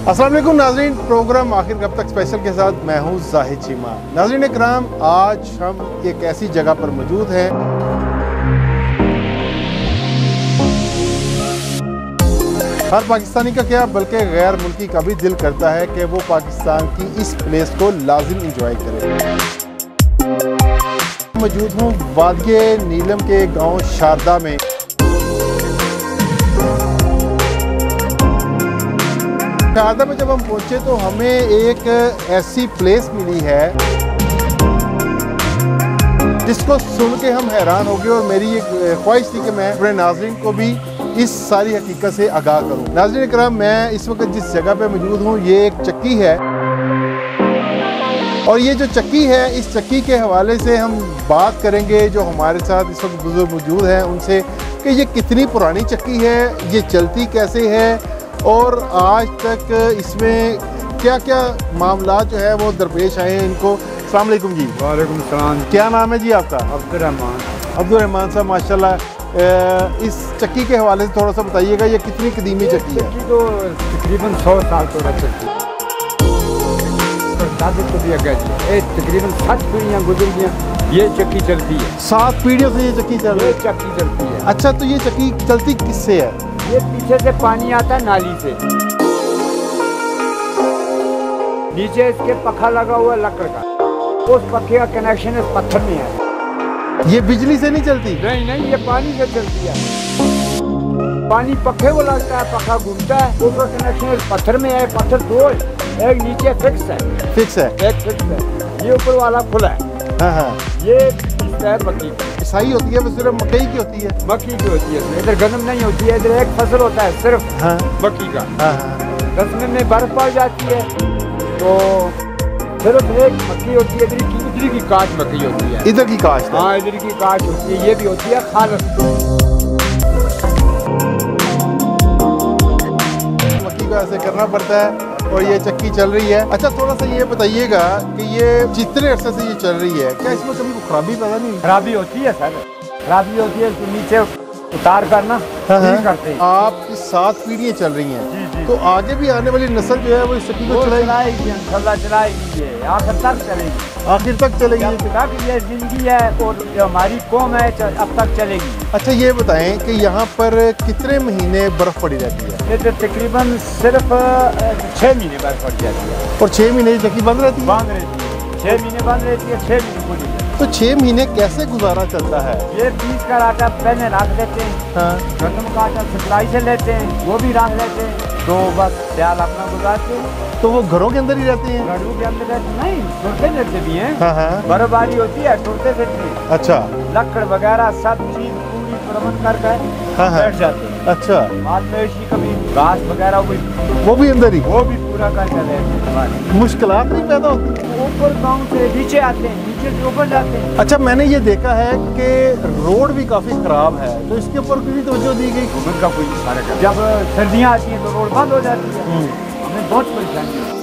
वालेकुम नाजरीन, प्रोग्राम आखिर कब तक स्पेशल के साथ मैं हूँ जाहिद चीमा। नाजरीन कराम आज हम एक ऐसी जगह पर मौजूद हैं। हर पाकिस्तानी का क्या, बल्कि गैर मुल्की का भी दिल करता है कि वो पाकिस्तान की इस प्लेस को लाजिम इंजॉय करे। मौजूद हूँ वादिय नीलम के गाँव शारदा में। शारदा में जब हम पहुँचे तो हमें एक ऐसी प्लेस मिली है जिसको सुन के हम हैरान हो गए और मेरी एक ख्वाहिश थी कि मैं अपने नाजरन को भी इस सारी हकीकत से आगाह करूँ। नाजरीन कराम मैं इस वक्त जिस जगह पे मौजूद हूँ, ये एक चक्की है। और ये जो चक्की है, इस चक्की के हवाले से हम बात करेंगे, जो हमारे साथ इस वक्त बुज़ुर्ग मौजूद हैं, उनसे कि ये कितनी पुरानी चक्की है, ये चलती कैसे है और आज तक इसमें क्या क्या मामला जो है वो दरपेश आए हैं इनको। अलैक्म जी। वालेकुम सलाम क्या नाम है जी आपका? अब्दुलरहमान। अब्दुलरहमान साहब माशाल्लाह। इस चक्की के हवाले से थोड़ा सा बताइएगा ये कितनी कदीमी चक्की है? चक्की तो तकरीबन सौ साल तो रह सकती दादी को ये तकरीबन सात पीढ़ियाँ गुजर गई। ये चक्की चलती है। सात पीढ़ियों से ये चक्की चल रही है? चक्की चलती है। अच्छा तो ये चक्की चलती किससे है? ये पीछे से पानी आता है नाली से। नीचे इसके पखा लगा हुआ लकड़ का। उस पखे का कनेक्शन इस पत्थर में है। ये बिजली से नहीं चलती? नहीं नहीं ये पानी से चलती है। पानी पखे को लगता है पखा घूमता है। उसका कनेक्शन इस पत्थर में है पत्थर दो एक नीचे फिक्स है। फिक्स है। एक फिक्स है। ये ऊपर वाला खुला है। हाँ हाँ। ये इसका मक्की ईसाई होती है बस सिर्फ़ मकई की होती है। मक्की की होती है। इधर गन्म नहीं होती है इधर एक फ़सल होता है सिर्फ़ हाँ। मक्की का। हाँ हाँ। में बर्फ़ पड़ जाती है तो सिर्फ़ एक मक्की होती है इधर की इधर की काट मक्की होती है। इधर की काश्त है हाँ इधर की काट होती है ये भी होती है खालस। मक्की को ऐसे करना पड़ता है और ये चक्की चल रही है। अच्छा थोड़ा सा ये बताइएगा कि ये जितने अरसे से ये चल रही है क्या इसमें कभी खराबी पैदा नहीं खराबी होती है सर। खराबी होती है इसको नीचे उतार कर ना हाँ, हाँ। करते। हैं आपकी सात पीढ़ियाँ चल रही हैं। तो आगे भी आने वाली नस्ल जो है वो इस चक्की को चलाएगी? आखिर तक चलेगी। आखिर तक चलेगी? तक ये ज़िंदगी है और जो हमारी कौम है अब तक चलेगी। अच्छा ये बताएँ कि यहाँ पर कितने महीने बर्फ़ पड़ी रहती है? ये तो तकरीबन सिर्फ़ छः महीने बाद पड़ जाती है और छः महीने चक्की बंद रहती है? बाँध रहती है। छः महीने बाँध रहती है छः महीने पूरी तो छः महीने कैसे गुजारा चलता है? ये पीस कर आटा पहले रख देते हैं हाँ। गंदम का आटा सप्लाई से लेते हैं वो भी रख लेते हैं तो बस ख्याल अपना गुजारते हैं। तो वो घरों के अंदर ही रहते हैं? घरों के अंदर रहते नहीं टूटते रहते भी हैं। हाँ हाँ। बर्फबारी होती है टूटते रहते अच्छा। लकड़ वगैरह सब चीज़ पूरी प्रबंध कर कर हाँ। बैठ जाते हैं। अच्छा। बाद में इसी कभी घास वगैरह कोई वो भी अंदर ही? वो भी पूरा कर हैं मुश्किलात नहीं पैदा होती? ऊपर गाँव से नीचे आते हैं नीचे से ऊपर जाते हैं। अच्छा मैंने ये देखा है कि रोड भी काफ़ी खराब है तो इसके ऊपर भी तवज्जो दी गई? उनका कोई जब सर्दियाँ आती हैं तो रोड बंद हो जाती है। हमें बहुत परेशानी होती है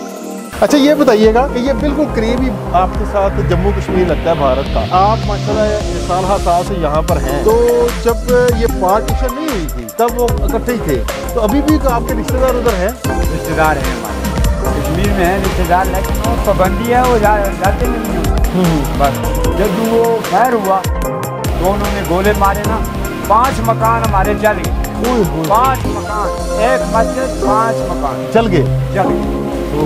अच्छा ये बताइएगा कि ये बिल्कुल करीब ही आपके साथ जम्मू कश्मीर लगता है भारत का। आप माशाल्लाह साल हर साल से यहाँ पर हैं। तो जब ये पार्टीशन नहीं हुई थी तब वो इकट्ठे ही थे। तो अभी भी तो आपके रिश्तेदार उधर हैं? रिश्तेदार हैं हमारे। कश्मीर में है रिश्तेदार लेकिन वो पाबंदी है वो जा, जाते नहीं हैं। बस। जब वो खैर हुआ तो उन्होंने गोले मारे ना पाँच मकान हमारे जल गए। पाँच मकान। एक मस्जिद पाँच मकान। चल गए? जल गए।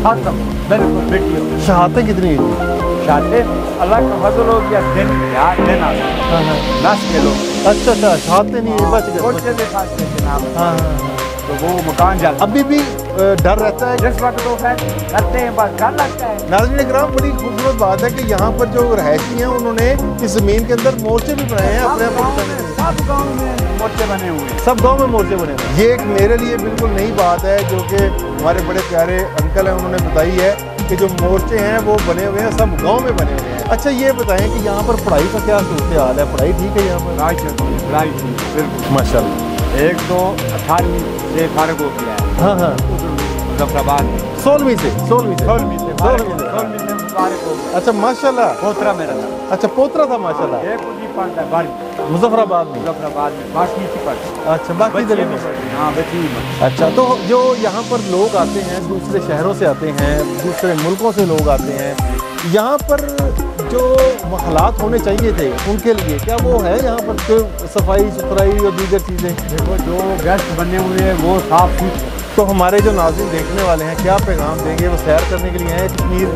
खत्म। बिल्कुल बेटियों शहादतें कितनी थी? अल्लाह का फजल हो गया दिन यार दिन आ गया। हाँ हाँ। नस के लोग। अच्छा अच्छा शहादतें नहीं हुई, बच गए हाँ हाँ हाँ। तो वो मकान जल अभी भी डर रहता है जिस वक्त खैर करते हैं बस डर लगता है। नाजरीन इकराम बड़ी खूबसूरत बात है कि यहाँ पर जो रहायशी हैं उन्होंने इस ज़मीन के अंदर मोर्चे भी बनाए हैं अपने सब गाँव में मोर्चे बने हुए हैं। सब गाँव में मोर्चे बने हुए ये एक मेरे लिए बिल्कुल नई बात है जो कि हमारे बड़े प्यारे अंकल हैं उन्होंने बताई है। कि जो मोर्चे हैं वो बने हुए हैं सब गाँव में बने हुए हैं। अच्छा ये बताएँ कि यहाँ पर पढ़ाई का क्या सूरत हाल है? पढ़ाई ठीक है यहाँ पर? राय चलती है माशाल्लाह। एक तो अठारहवीं से फारग हो गया है। हाँ हाँ। मुजफ्फराबाद में। सोलहवीं से सोलहवीं से। सोलहवीं से सोलहवीं से। अच्छा माशाल्लाह। पोतरा मेरा था अच्छा पोतरा था माशाल्लाह। है बारहवीं मुजफ्फराबाद में मुजफ्फराबाद में से पड़ता अच्छा बाकी ज़िले में? हैं, में अच्छा तो जो यहाँ पर लोग आते हैं दूसरे शहरों से आते हैं दूसरे मुल्कों से लोग आते हैं यहाँ पर जो हालात होने चाहिए थे उनके लिए क्या वो है यहाँ पर सफ़ाई सुथराई और दीगर चीज़ें? देखो जो गेस्ट बने हुए हैं वो साफ़ सुथरे तो हमारे जो नाजिन देखने वाले हैं, क्या पैगाम देंगे, वो सैर करने के लिए हैं कश्मीर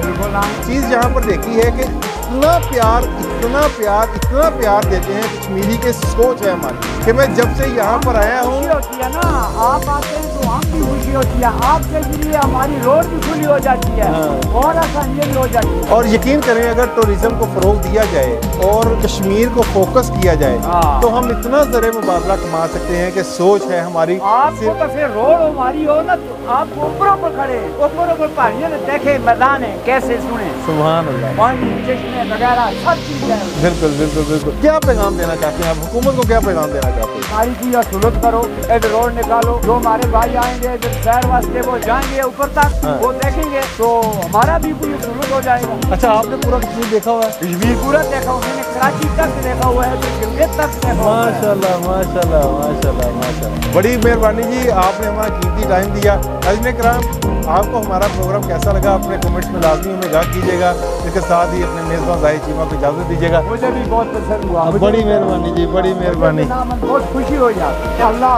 चीज़ यहाँ पर देखी है कि इतना प्यार इतना प्यार इतना प्यार देते हैं, कश्मीरी के सोच है हमारी। कि मैं जब से यहाँ पर आया हूँ। होती है ना? आप आते हैं तो हम भी खुशी होती है। आपके लिए हमारी रोड भी खुली हो जाती है। हाँ। और आसानी भी हो जाती है। और यकीन करें अगर टूरिज़्म को फ़रोग दिया जाए और कश्मीर को फोकस किया जाए हाँ। तो हम इतना ज़र मुबादला कमा सकते हैं कि सोच है हमारी। आपको तो फिर रोड हमारी हो ना तो आप ऊपरों पर खड़े ऊपर ऊपर पहाड़ियों ने देखे मैदान है कैसे सुने। चश्मे वगैरह सब चीज़ है। बिल्कुल बिल्कुल बिल्कुल। क्या पैगाम देना चाहते हैं आप? हुकूमत को क्या पैगाम देना चाहते हैं। सारी चीज़ें सुलभ करो इधर रोड निकालो जो हमारे भाई आएँगे इधर शहर वास्ते वो जाएँगे ऊपर तक हाँ। वो देखेंगे तो हमारा भी कोई सुलभ हो जाएगा। अच्छा आपने पूरा कश्मीर देखा हुआ है? कश्मीर पूरा देखा हुआ मैंने कराची तक देखा हुआ है तो गिलगित तक देखा माशाल्लाह माशाल्लाह माशाल्लाह माशाल्लाह। बड़ी मेहरबानी जी आपने हमारा कीमती टाइम दिया। अजन कराम आपको हमारा प्रोग्राम कैसा लगा? अपने कमेंट्स में लाजमी हमें गाह कीजिएगा। इसके साथ ही अपने मेज़बान ज़ाहिर चीमा को इजाज़त दीजिएगा। मुझे भी बहुत पसंद हुआ। बड़ी मेहरबानी जी बड़ी मेहरबानी। बहुत खुशी हो जाती अल्लाह